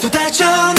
쏟아져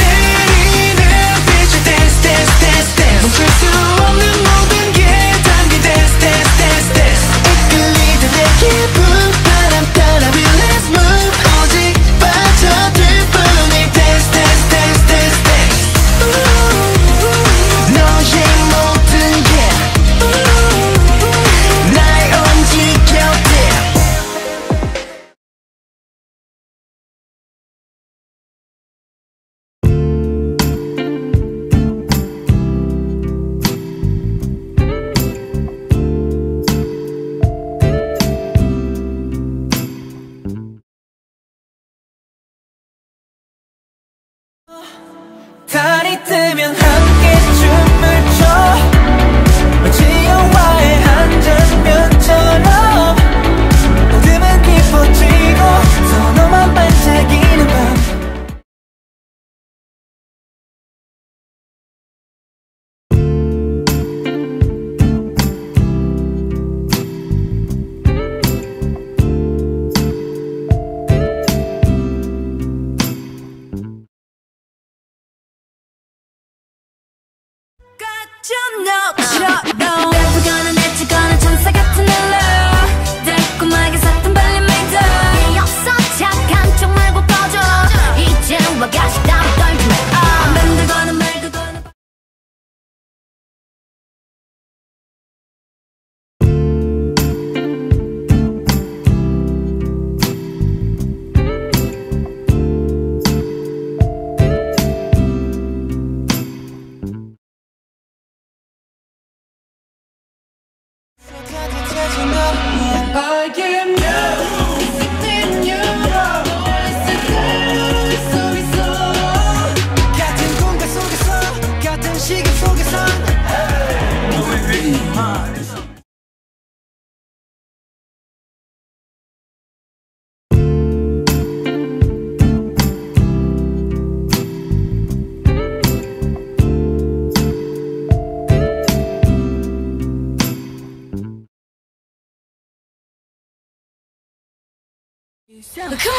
Come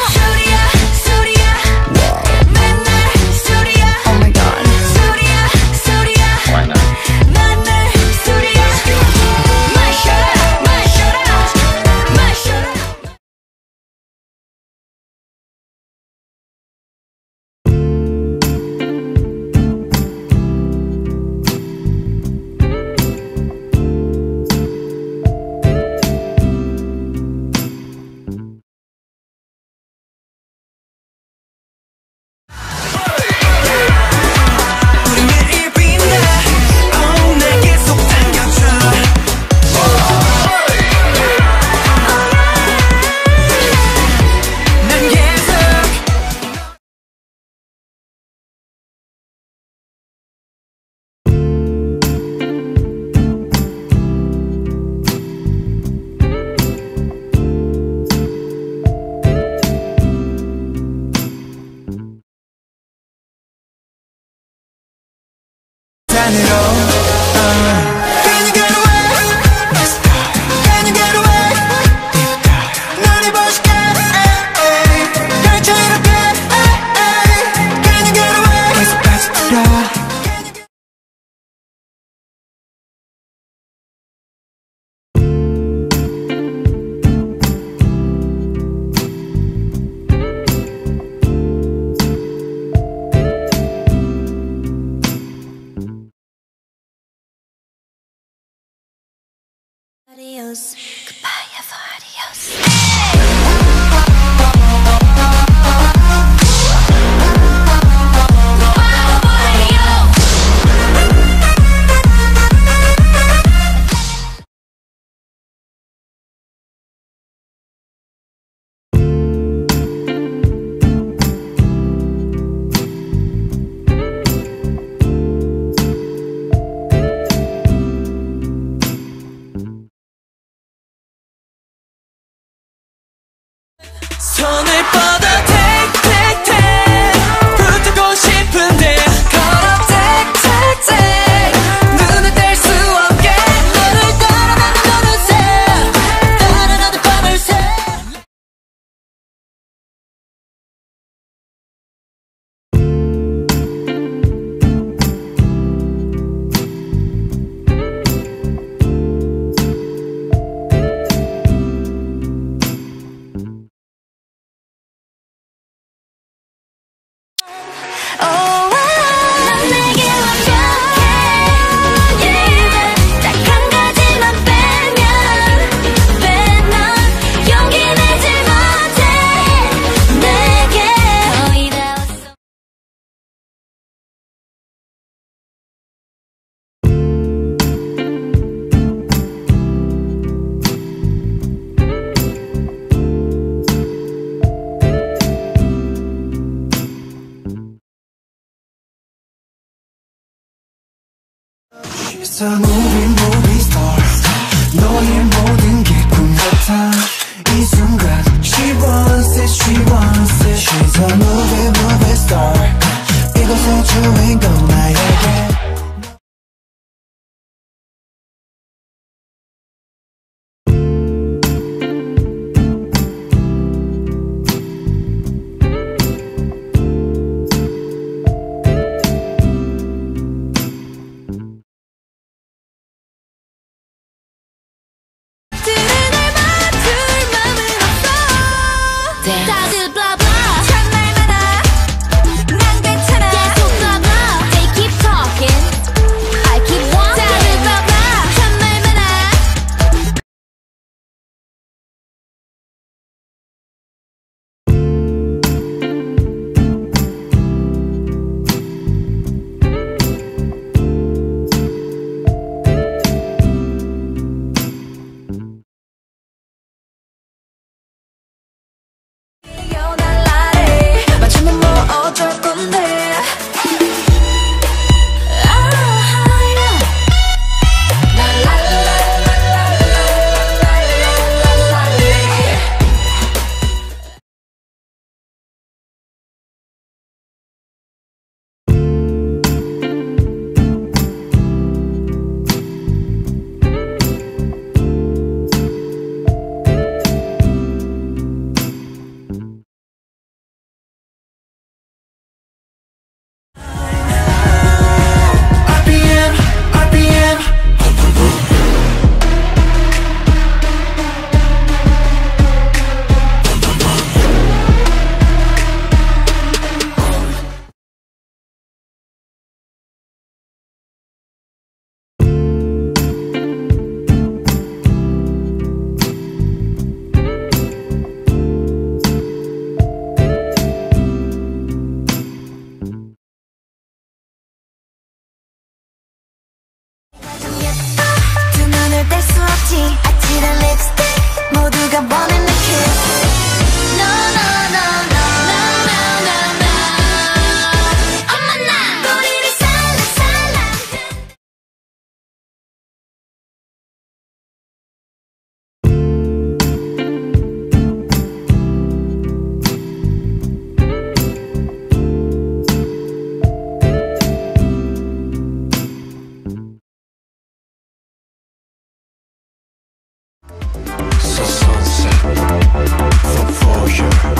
goodbye, everybody. She's sure